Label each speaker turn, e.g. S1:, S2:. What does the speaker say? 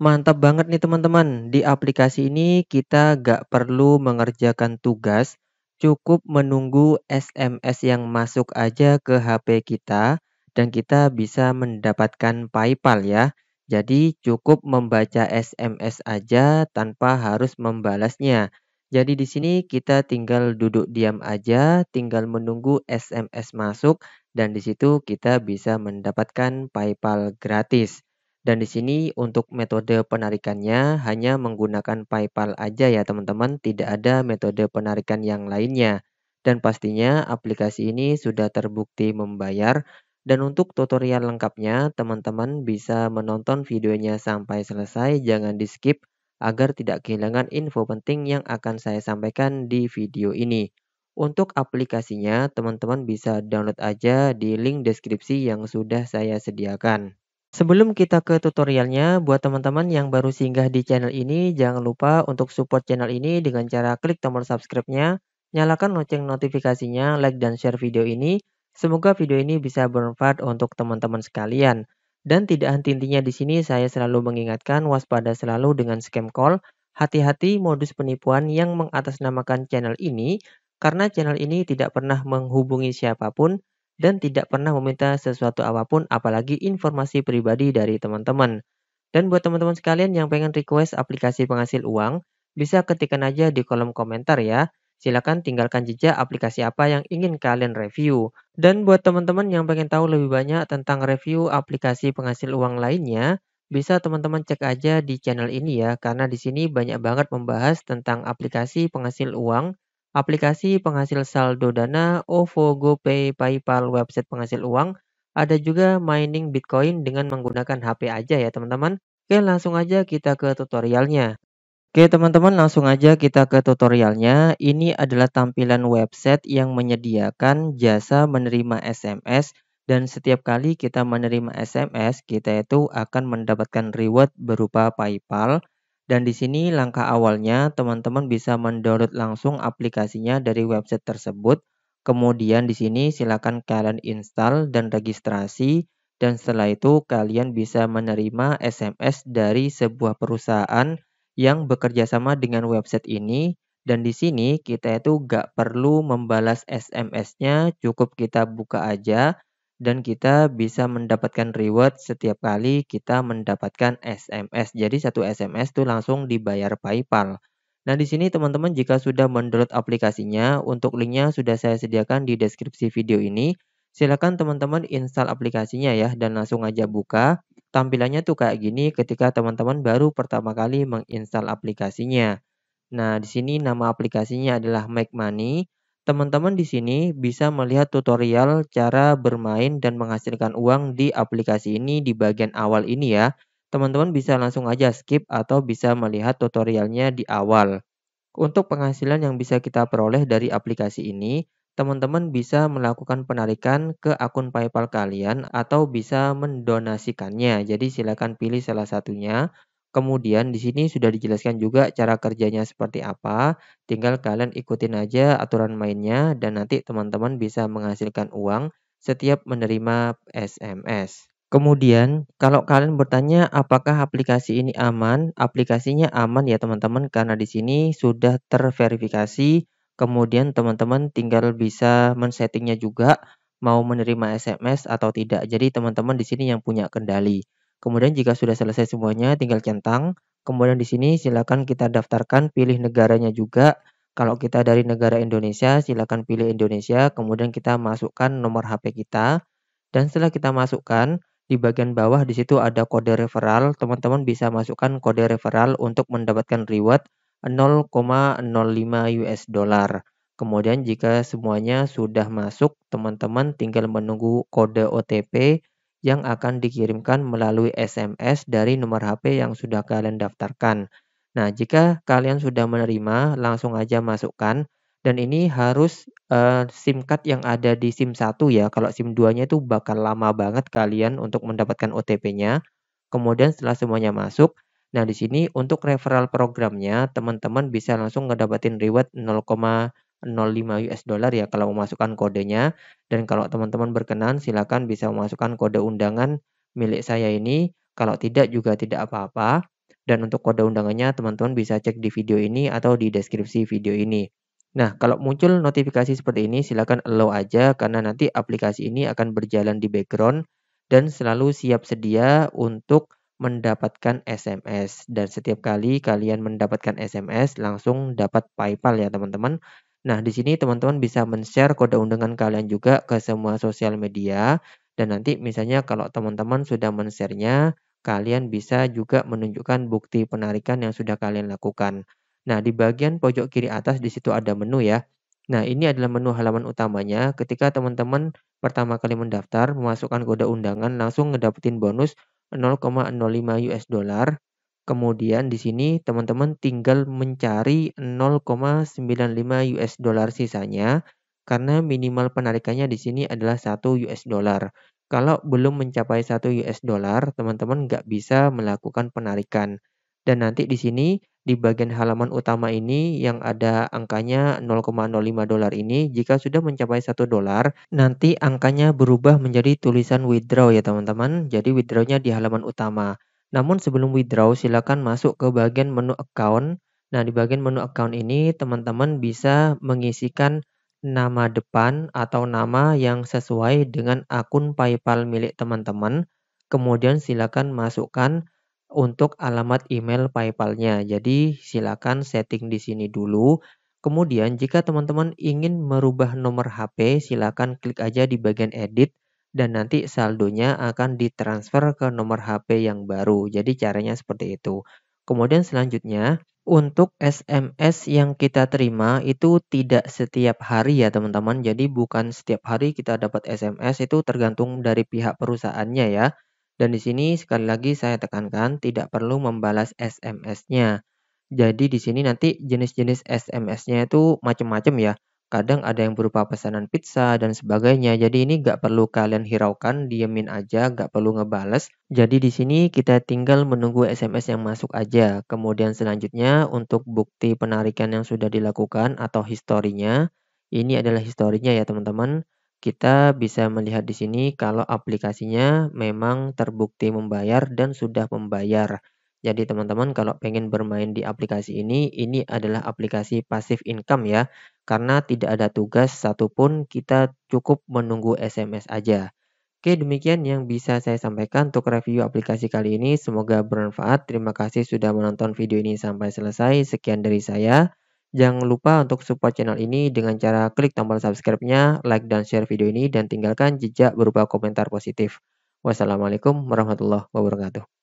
S1: Mantap banget nih teman-teman. Di aplikasi ini kita gak perlu mengerjakan tugas, cukup menunggu SMS yang masuk aja ke HP kita dan kita bisa mendapatkan PayPal ya. Jadi cukup membaca SMS aja tanpa harus membalasnya. Jadi di sini kita tinggal duduk diam aja, tinggal menunggu SMS masuk dan di situ kita bisa mendapatkan PayPal gratis. Dan di sini untuk metode penarikannya hanya menggunakan PayPal aja ya teman-teman, tidak ada metode penarikan yang lainnya. Dan pastinya aplikasi ini sudah terbukti membayar. Dan untuk tutorial lengkapnya, teman-teman bisa menonton videonya sampai selesai, jangan di skip agar tidak kehilangan info penting yang akan saya sampaikan di video ini. Untuk aplikasinya, teman-teman bisa download aja di link deskripsi yang sudah saya sediakan. Sebelum kita ke tutorialnya, buat teman-teman yang baru singgah di channel ini, jangan lupa untuk support channel ini dengan cara klik tombol subscribe-nya, nyalakan lonceng notifikasinya, like dan share video ini. Semoga video ini bisa bermanfaat untuk teman-teman sekalian. Dan tidak henti-hentinya di sini saya selalu mengingatkan waspada selalu dengan scam call, hati-hati modus penipuan yang mengatasnamakan channel ini karena channel ini tidak pernah menghubungi siapa pun dan tidak pernah meminta sesuatu apa pun apalagi informasi pribadi dari teman-teman. Dan buat teman-teman sekalian yang pengen request aplikasi penghasil uang, bisa ketikkan aja di kolom komentar ya. Silakan tinggalkan jejak aplikasi apa yang ingin kalian review. Dan buat teman-teman yang pengen tahu lebih banyak tentang review aplikasi penghasil uang lainnya, bisa teman-teman cek aja di channel ini ya, karena di sini banyak banget membahas tentang aplikasi penghasil uang aplikasi penghasil saldo dana, OVO, GoPay, PayPal, website penghasil uang, ada juga mining Bitcoin dengan menggunakan HP aja ya teman-teman. Oke langsung aja kita ke tutorialnya. Oke teman-teman langsung aja kita ke tutorialnya. Ini adalah tampilan website yang menyediakan jasa menerima SMS dan setiap kali kita menerima SMS kita itu akan mendapatkan reward berupa PayPal dan di sini langkah awalnya teman-teman bisa mendownload langsung aplikasinya dari website tersebut. Kemudian di sini silakan kalian install dan registrasi. Dan setelah itu kalian bisa menerima SMS dari sebuah perusahaan yang bekerja sama dengan website ini. Dan di sini kita itu gak perlu membalas SMS-nya, cukup kita buka aja dan kita bisa mendapatkan reward setiap kali kita mendapatkan SMS. Jadi satu SMS itu langsung dibayar PayPal. Nah, di sini teman-teman jika sudah mendownload aplikasinya, untuk linknya sudah saya sediakan di deskripsi video ini. Silakan teman-teman install aplikasinya ya dan langsung aja buka. Tampilannya tuh kayak gini ketika teman-teman baru pertama kali menginstal aplikasinya. Nah, di sini nama aplikasinya adalah Make Money. Teman-teman di sini bisa melihat tutorial cara bermain dan menghasilkan uang di aplikasi ini di bagian awal ini ya. Teman-teman bisa langsung aja skip atau bisa melihat tutorialnya di awal. Untuk penghasilan yang bisa kita peroleh dari aplikasi ini, teman-teman bisa melakukan penarikan ke akun PayPal kalian atau bisa mendonasikannya. Jadi silakan pilih salah satunya. Kemudian di sini sudah dijelaskan juga cara kerjanya seperti apa. Tinggal kalian ikutin aja aturan mainnya dan nanti teman-teman bisa menghasilkan uang setiap menerima SMS. Kemudian, kalau kalian bertanya apakah aplikasi ini aman, aplikasinya aman ya teman-teman karena di sini sudah terverifikasi. Kemudian teman-teman tinggal bisa men-settingnya juga mau menerima SMS atau tidak. Jadi teman-teman di sini yang punya kendali. Kemudian jika sudah selesai semuanya tinggal centang. Kemudian di sini silakan kita daftarkan pilih negaranya juga. Kalau kita dari negara Indonesia silakan pilih Indonesia. Kemudian kita masukkan nomor HP kita. Dan setelah kita masukkan di bagian bawah di situ ada kode referral. Teman-teman bisa masukkan kode referral untuk mendapatkan reward 0,05 US dollar. Kemudian jika semuanya sudah masuk, teman-teman tinggal menunggu kode OTP yang akan dikirimkan melalui SMS dari nomor HP yang sudah kalian daftarkan. Nah, jika kalian sudah menerima, langsung aja masukkan. Dan ini harus uh, SIM card yang ada di SIM 1 ya. Kalau SIM 2-nya itu bakal lama banget kalian untuk mendapatkan OTP-nya. Kemudian setelah semuanya masuk, nah di sini untuk referral programnya, teman-teman bisa langsung ngedapatin reward 0, 0,5 US dollar ya kalau memasukkan kodenya. Dan kalau teman-teman berkenan silakan bisa memasukkan kode undangan milik saya ini. Kalau tidak juga tidak apa-apa. Dan untuk kode undangannya teman-teman bisa cek di video ini atau di deskripsi video ini. Nah, kalau muncul notifikasi seperti ini silakan allow aja karena nanti aplikasi ini akan berjalan di background dan selalu siap sedia untuk mendapatkan SMS dan setiap kali kalian mendapatkan SMS langsung dapat PayPal ya teman-teman. Nah, di sini teman-teman bisa men-share kode undangan kalian juga ke semua sosial media dan nanti misalnya kalau teman-teman sudah men-share-nya, kalian bisa juga menunjukkan bukti penarikan yang sudah kalian lakukan. Nah, di bagian pojok kiri atas di situ ada menu ya. Nah, ini adalah menu halaman utamanya. Ketika teman-teman pertama kali mendaftar, memasukkan kode undangan, langsung ngedapetin bonus 0,05 US dollar. Kemudian di sini teman-teman tinggal mencari 0,95 US dollar sisanya karena minimal penarikannya di sini adalah 1 US dollar. Kalau belum mencapai 1 US dollar, teman-teman nggak bisa melakukan penarikan. Dan nanti di sini di bagian halaman utama ini yang ada angkanya 0,05 dolar ini jika sudah mencapai 1 dolar nanti angkanya berubah menjadi tulisan withdraw ya teman-teman jadi withdrawnya di halaman utama namun sebelum withdraw silakan masuk ke bagian menu account nah di bagian menu account ini teman-teman bisa mengisikan nama depan atau nama yang sesuai dengan akun PayPal milik teman-teman kemudian silakan masukkan untuk alamat email PayPal-nya. Jadi silakan setting di sini dulu. Kemudian jika teman-teman ingin merubah nomor HP, silakan klik aja di bagian edit dan nanti saldonya akan ditransfer ke nomor HP yang baru. Jadi caranya seperti itu. Kemudian selanjutnya untuk SMS yang kita terima itu tidak setiap hari ya teman-teman. Jadi bukan setiap hari kita dapat SMS itu tergantung dari pihak perusahaannya ya. Dan di sini sekali lagi saya tekankan tidak perlu membalas SMS-nya. Jadi di sini nanti jenis-jenis SMS-nya itu macam-macam ya. Kadang ada yang berupa pesanan pizza dan sebagainya. Jadi ini nggak perlu kalian hiraukan, diemin aja, nggak perlu ngebales. Jadi di sini kita tinggal menunggu SMS yang masuk aja. Kemudian selanjutnya untuk bukti penarikan yang sudah dilakukan atau historinya. Ini adalah historinya ya teman-teman kita bisa melihat di sini kalau aplikasinya memang terbukti membayar dan sudah membayar. Jadi teman-teman kalau pengen bermain di aplikasi ini, ini adalah aplikasi passive income ya. Karena tidak ada tugas satupun, kita cukup menunggu SMS aja. Oke, demikian yang bisa saya sampaikan untuk review aplikasi kali ini. Semoga bermanfaat. Terima kasih sudah menonton video ini sampai selesai. Sekian dari saya. Jangan lupa untuk support channel ini dengan cara klik tombol subscribe-nya, like dan share video ini, dan tinggalkan jejak berupa komentar positif. Wassalamualaikum warahmatullahi wabarakatuh.